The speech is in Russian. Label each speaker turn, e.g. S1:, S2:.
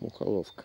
S1: мухоловка.